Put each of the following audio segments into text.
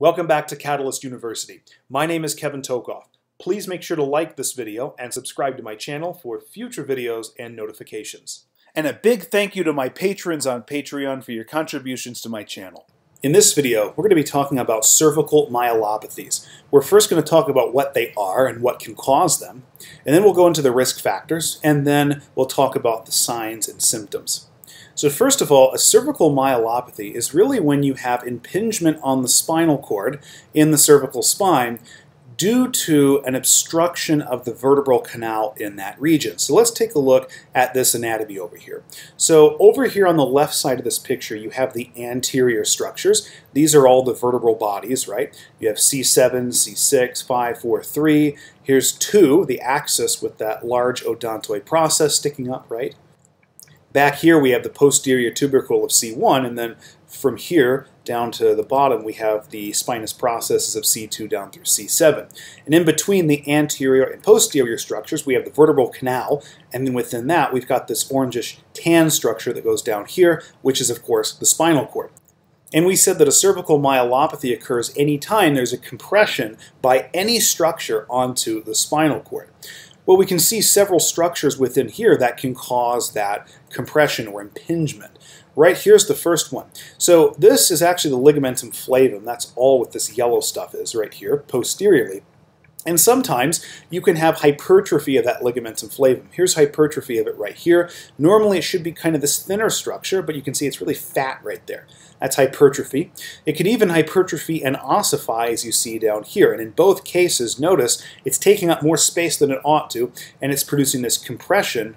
Welcome back to Catalyst University. My name is Kevin Tokoph. Please make sure to like this video and subscribe to my channel for future videos and notifications. And a big thank you to my patrons on Patreon for your contributions to my channel. In this video, we're going to be talking about cervical myelopathies. We're first going to talk about what they are and what can cause them, and then we'll go into the risk factors, and then we'll talk about the signs and symptoms. So first of all, a cervical myelopathy is really when you have impingement on the spinal cord in the cervical spine due to an obstruction of the vertebral canal in that region. So let's take a look at this anatomy over here. So over here on the left side of this picture, you have the anterior structures. These are all the vertebral bodies, right? You have C7, C6, 5, 4, 3. Here's 2, the axis with that large odontoid process sticking up, right? Back here we have the posterior tubercle of C1, and then from here down to the bottom we have the spinous processes of C2 down through C7. And in between the anterior and posterior structures we have the vertebral canal, and then within that we've got this orangish tan structure that goes down here, which is of course the spinal cord. And we said that a cervical myelopathy occurs anytime there's a compression by any structure onto the spinal cord. Well, we can see several structures within here that can cause that compression or impingement. Right here's the first one. So this is actually the ligamentum flavum. That's all what this yellow stuff is right here, posteriorly. And sometimes you can have hypertrophy of that ligamentum flavum. Here's hypertrophy of it right here. Normally it should be kind of this thinner structure, but you can see it's really fat right there. That's hypertrophy. It can even hypertrophy and ossify as you see down here. And in both cases, notice it's taking up more space than it ought to, and it's producing this compression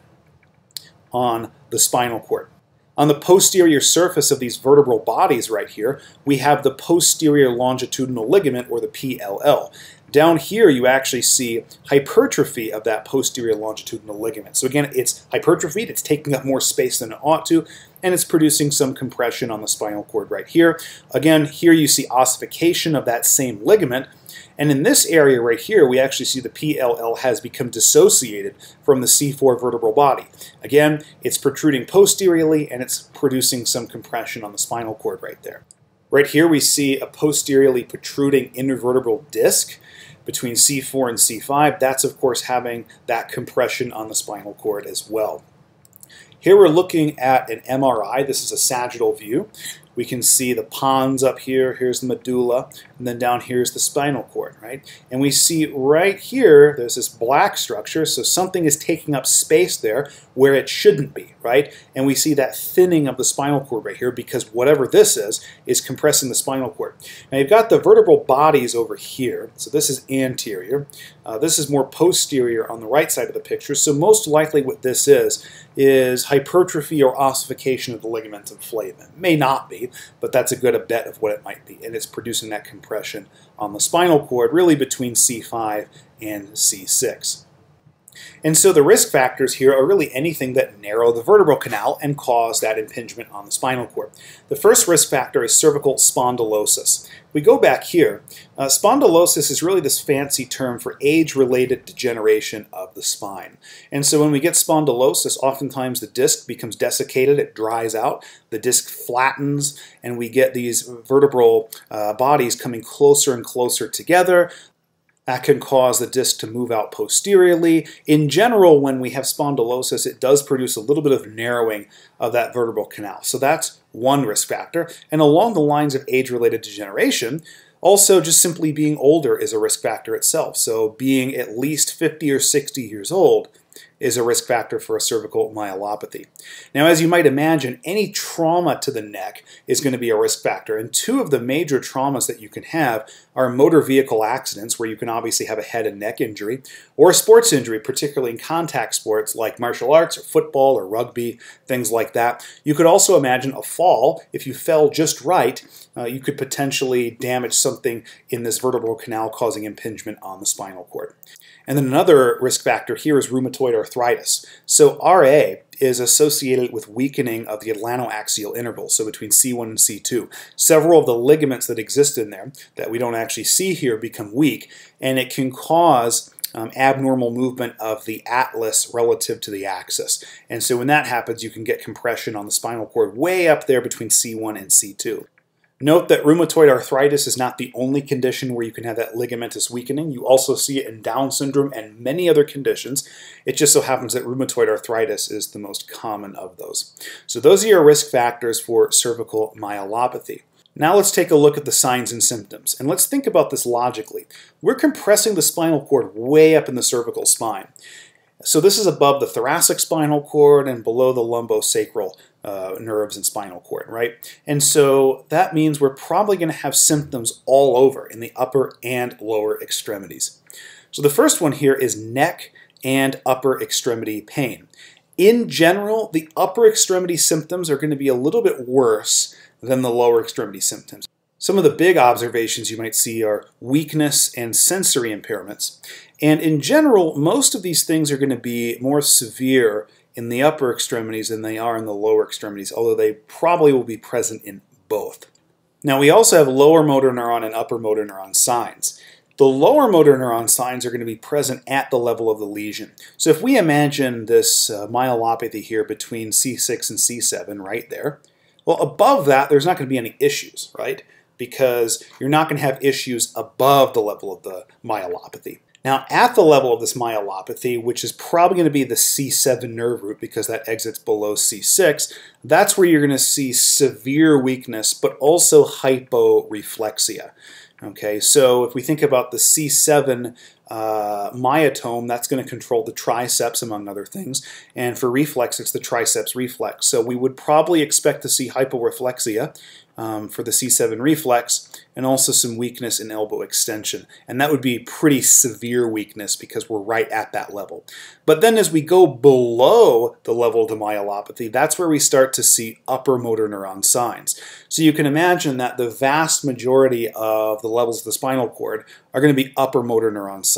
on the spinal cord. On the posterior surface of these vertebral bodies right here, we have the posterior longitudinal ligament, or the PLL. Down here, you actually see hypertrophy of that posterior longitudinal ligament. So again, it's hypertrophied, it's taking up more space than it ought to, and it's producing some compression on the spinal cord right here. Again, here you see ossification of that same ligament, and in this area right here, we actually see the PLL has become dissociated from the C4 vertebral body. Again, it's protruding posteriorly, and it's producing some compression on the spinal cord right there. Right here we see a posteriorly protruding intervertebral disc between C4 and C5. That's of course having that compression on the spinal cord as well. Here we're looking at an MRI. This is a sagittal view. We can see the pons up here, here's the medulla, and then down here is the spinal cord, right? And we see right here, there's this black structure, so something is taking up space there where it shouldn't be, right? And we see that thinning of the spinal cord right here because whatever this is, is compressing the spinal cord. Now you've got the vertebral bodies over here, so this is anterior. Uh, this is more posterior on the right side of the picture, so most likely what this is, is hypertrophy or ossification of the ligamentum flavum. It may not be, but that's a good bet of what it might be. And it's producing that compression on the spinal cord, really between C5 and C6. And so the risk factors here are really anything that narrow the vertebral canal and cause that impingement on the spinal cord. The first risk factor is cervical spondylosis. We go back here. Uh, spondylosis is really this fancy term for age-related degeneration of the spine. And so when we get spondylosis, oftentimes the disc becomes desiccated, it dries out, the disc flattens, and we get these vertebral uh, bodies coming closer and closer together. That can cause the disc to move out posteriorly. In general, when we have spondylosis, it does produce a little bit of narrowing of that vertebral canal. So that's one risk factor. And along the lines of age-related degeneration, also just simply being older is a risk factor itself. So being at least 50 or 60 years old is a risk factor for a cervical myelopathy. Now, as you might imagine, any trauma to the neck is going to be a risk factor. And two of the major traumas that you can have are motor vehicle accidents, where you can obviously have a head and neck injury, or a sports injury, particularly in contact sports like martial arts or football or rugby, things like that. You could also imagine a fall. If you fell just right, uh, you could potentially damage something in this vertebral canal, causing impingement on the spinal cord. And then another risk factor here is rheumatoid arthritis. So RA is associated with weakening of the atlantoaxial interval, so between C1 and C2. Several of the ligaments that exist in there that we don't actually see here become weak, and it can cause um, abnormal movement of the atlas relative to the axis. And so when that happens, you can get compression on the spinal cord way up there between C1 and C2. Note that rheumatoid arthritis is not the only condition where you can have that ligamentous weakening. You also see it in Down syndrome and many other conditions. It just so happens that rheumatoid arthritis is the most common of those. So those are your risk factors for cervical myelopathy. Now let's take a look at the signs and symptoms, and let's think about this logically. We're compressing the spinal cord way up in the cervical spine. So this is above the thoracic spinal cord and below the lumbosacral uh, nerves and spinal cord, right? And so that means we're probably going to have symptoms all over in the upper and lower extremities. So the first one here is neck and upper extremity pain. In general, the upper extremity symptoms are going to be a little bit worse than the lower extremity symptoms. Some of the big observations you might see are weakness and sensory impairments. And in general, most of these things are going to be more severe in the upper extremities than they are in the lower extremities, although they probably will be present in both. Now, we also have lower motor neuron and upper motor neuron signs. The lower motor neuron signs are going to be present at the level of the lesion. So if we imagine this uh, myelopathy here between C6 and C7 right there, well, above that, there's not going to be any issues, right? Because you're not going to have issues above the level of the myelopathy. Now, at the level of this myelopathy, which is probably going to be the C7 nerve root because that exits below C6, that's where you're going to see severe weakness, but also hyporeflexia. Okay, so if we think about the C7 uh, myotome, that's going to control the triceps, among other things. And for reflex, it's the triceps reflex. So we would probably expect to see hyporeflexia, um, for the C7 reflex, and also some weakness in elbow extension. And that would be pretty severe weakness because we're right at that level. But then as we go below the level of the myelopathy, that's where we start to see upper motor neuron signs. So you can imagine that the vast majority of the levels of the spinal cord are going to be upper motor neuron signs.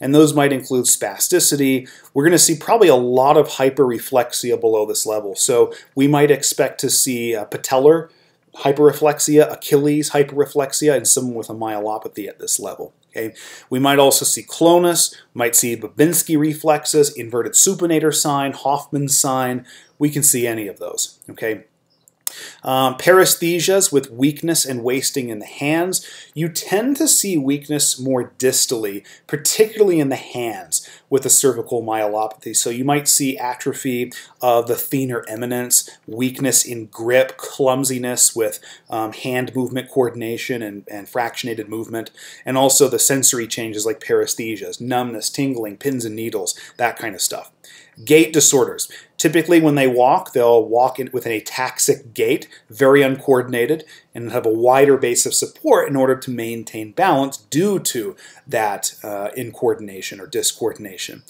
And those might include spasticity. We're going to see probably a lot of hyperreflexia below this level. So we might expect to see uh, patellar hyperreflexia, Achilles hyperreflexia, and someone with a myelopathy at this level. Okay, we might also see clonus, might see Babinski reflexes, inverted supinator sign, Hoffman's sign. We can see any of those. Okay. Um, paresthesias with weakness and wasting in the hands. You tend to see weakness more distally, particularly in the hands with a cervical myelopathy. So you might see atrophy of the thenar eminence, weakness in grip, clumsiness with um, hand movement coordination and, and fractionated movement, and also the sensory changes like paresthesias, numbness, tingling, pins and needles, that kind of stuff. Gait disorders. Typically, when they walk, they'll walk in with an ataxic gait, very uncoordinated, and have a wider base of support in order to maintain balance due to that uh, incoordination or discoordination.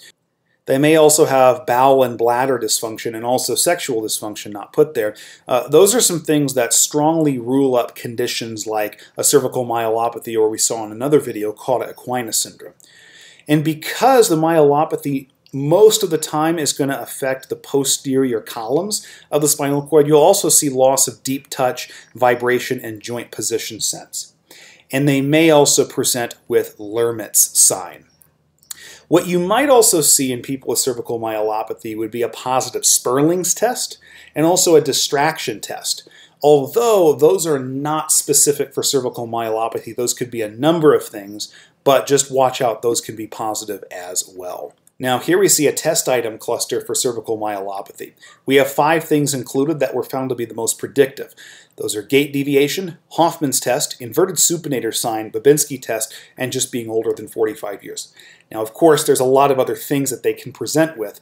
They may also have bowel and bladder dysfunction and also sexual dysfunction not put there. Uh, those are some things that strongly rule up conditions like a cervical myelopathy, or we saw in another video cauda equina syndrome. And because the myelopathy most of the time is going to affect the posterior columns of the spinal cord. You'll also see loss of deep touch, vibration, and joint position sense. And they may also present with Lhermitte's sign. What you might also see in people with cervical myelopathy would be a positive Spurling's test and also a distraction test. Although those are not specific for cervical myelopathy, those could be a number of things, but just watch out, those can be positive as well. Now here we see a test item cluster for cervical myelopathy. We have five things included that were found to be the most predictive. Those are gait deviation, Hoffman's test, inverted supinator sign, Babinski test, and just being older than 45 years. Now of course there's a lot of other things that they can present with.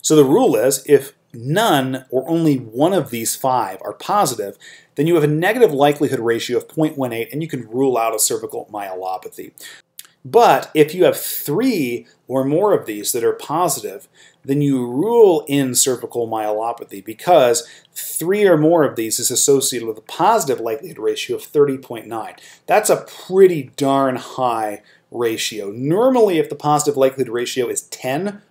So the rule is if none or only one of these five are positive, then you have a negative likelihood ratio of 0.18 and you can rule out a cervical myelopathy. But if you have three or more of these that are positive, then you rule in cervical myelopathy because three or more of these is associated with a positive likelihood ratio of 30.9. That's a pretty darn high ratio. Normally, if the positive likelihood ratio is 10,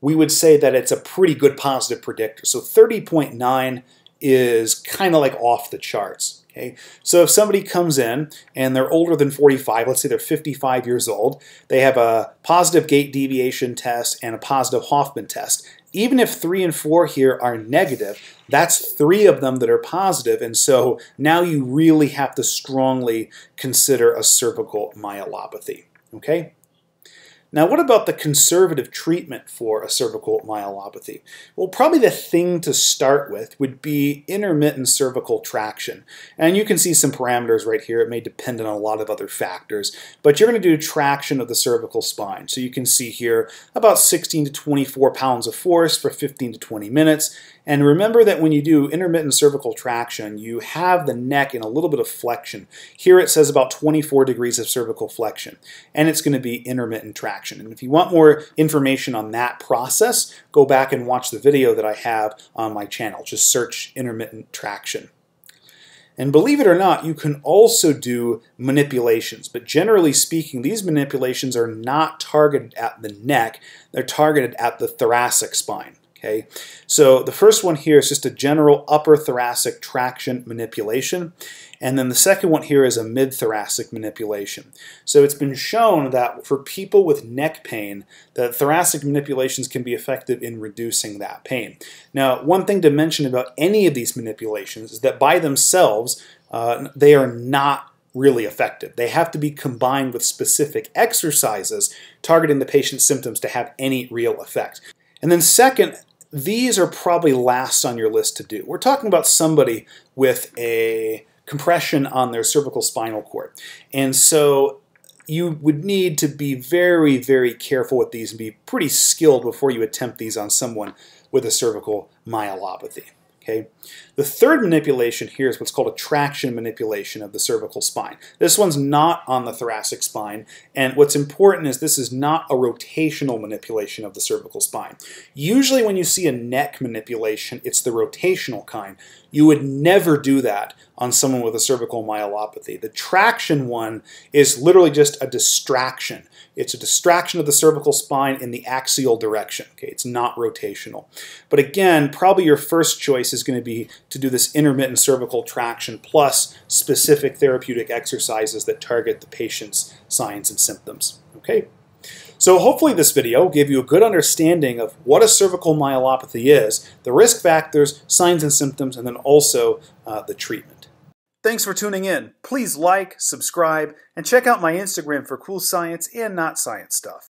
we would say that it's a pretty good positive predictor. So 30.9 is kind of like off the charts. Okay, so if somebody comes in and they're older than 45, let's say they're 55 years old, they have a positive gait deviation test and a positive Hoffman test, even if three and four here are negative, that's three of them that are positive, and so now you really have to strongly consider a cervical myelopathy. Okay? Now, what about the conservative treatment for a cervical myelopathy? Well, probably the thing to start with would be intermittent cervical traction. And you can see some parameters right here. It may depend on a lot of other factors, but you're going to do traction of the cervical spine. So you can see here about 16 to 24 pounds of force for 15 to 20 minutes. And remember that when you do intermittent cervical traction, you have the neck in a little bit of flexion. Here it says about 24 degrees of cervical flexion, and it's going to be intermittent traction. And if you want more information on that process, go back and watch the video that I have on my channel. Just search intermittent traction. And believe it or not, you can also do manipulations. But generally speaking, these manipulations are not targeted at the neck, they're targeted at the thoracic spine. Okay, so the first one here is just a general upper thoracic traction manipulation. And then the second one here is a mid-thoracic manipulation. So it's been shown that for people with neck pain, that thoracic manipulations can be effective in reducing that pain. Now, one thing to mention about any of these manipulations is that by themselves, uh, they are not really effective. They have to be combined with specific exercises targeting the patient's symptoms to have any real effect. And then second, these are probably last on your list to do. We're talking about somebody with a compression on their cervical spinal cord. And so you would need to be very, very careful with these and be pretty skilled before you attempt these on someone with a cervical myelopathy. Okay. The third manipulation here is what's called a traction manipulation of the cervical spine. This one's not on the thoracic spine, and what's important is this is not a rotational manipulation of the cervical spine. Usually when you see a neck manipulation, it's the rotational kind. You would never do that on someone with a cervical myelopathy. The traction one is literally just a distraction. It's a distraction of the cervical spine in the axial direction. Okay, it's not rotational. But again, probably your first choice is going to be to do this intermittent cervical traction plus specific therapeutic exercises that target the patient's signs and symptoms. Okay. So hopefully this video gave you a good understanding of what a cervical myelopathy is, the risk factors, signs and symptoms, and then also uh, the treatment. Thanks for tuning in. Please like, subscribe, and check out my Instagram for cool science and not science stuff.